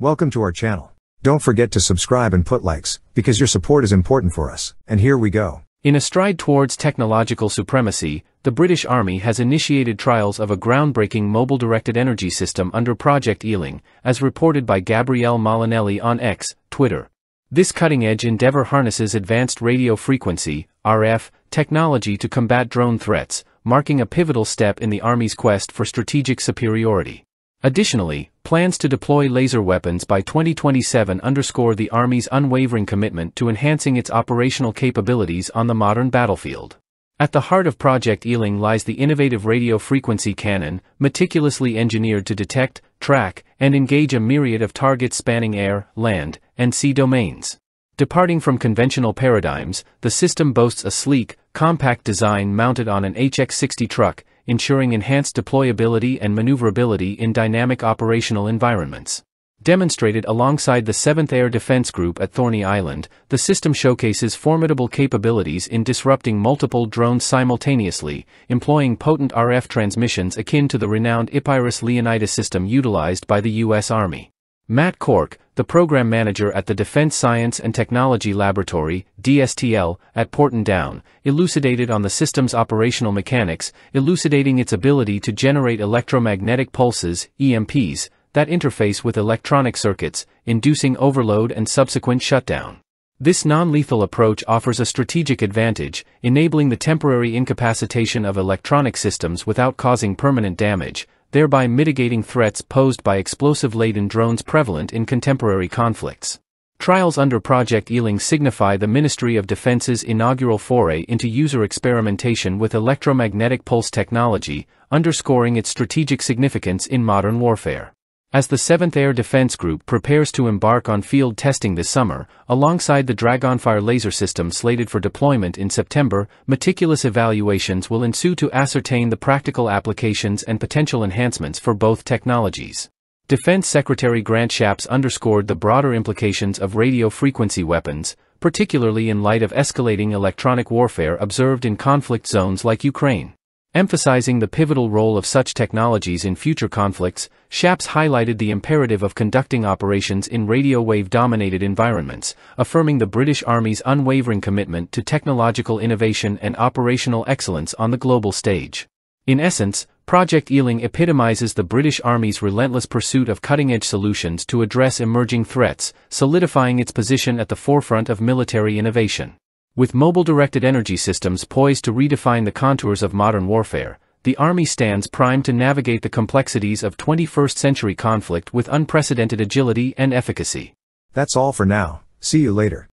Welcome to our channel. Don't forget to subscribe and put likes, because your support is important for us. And here we go. In a stride towards technological supremacy, the British Army has initiated trials of a groundbreaking mobile-directed energy system under Project Ealing, as reported by Gabriele Molinelli on X, Twitter. This cutting-edge endeavor harnesses advanced radio frequency, RF, technology to combat drone threats, marking a pivotal step in the Army's quest for strategic superiority. Additionally, plans to deploy laser weapons by 2027 underscore the Army's unwavering commitment to enhancing its operational capabilities on the modern battlefield. At the heart of Project Ealing lies the innovative radio frequency cannon, meticulously engineered to detect, track, and engage a myriad of targets spanning air, land, and sea domains. Departing from conventional paradigms, the system boasts a sleek, compact design mounted on an HX60 truck, ensuring enhanced deployability and maneuverability in dynamic operational environments. Demonstrated alongside the 7th Air Defense Group at Thorney Island, the system showcases formidable capabilities in disrupting multiple drones simultaneously, employing potent RF transmissions akin to the renowned Epirus Leonidas system utilized by the U.S. Army. Matt Cork, the program manager at the Defense Science and Technology Laboratory, DSTL, at Porton Down, elucidated on the system's operational mechanics, elucidating its ability to generate electromagnetic pulses, EMPs, that interface with electronic circuits, inducing overload and subsequent shutdown. This non-lethal approach offers a strategic advantage, enabling the temporary incapacitation of electronic systems without causing permanent damage, thereby mitigating threats posed by explosive-laden drones prevalent in contemporary conflicts. Trials under Project Ealing signify the Ministry of Defense's inaugural foray into user experimentation with electromagnetic pulse technology, underscoring its strategic significance in modern warfare. As the 7th Air Defense Group prepares to embark on field testing this summer, alongside the Dragonfire laser system slated for deployment in September, meticulous evaluations will ensue to ascertain the practical applications and potential enhancements for both technologies. Defense Secretary Grant Shapps underscored the broader implications of radio frequency weapons, particularly in light of escalating electronic warfare observed in conflict zones like Ukraine. Emphasizing the pivotal role of such technologies in future conflicts, Shapps highlighted the imperative of conducting operations in radio wave dominated environments, affirming the British Army's unwavering commitment to technological innovation and operational excellence on the global stage. In essence, Project Ealing epitomizes the British Army's relentless pursuit of cutting edge solutions to address emerging threats, solidifying its position at the forefront of military innovation. With mobile-directed energy systems poised to redefine the contours of modern warfare, the Army stands primed to navigate the complexities of 21st-century conflict with unprecedented agility and efficacy. That's all for now. See you later.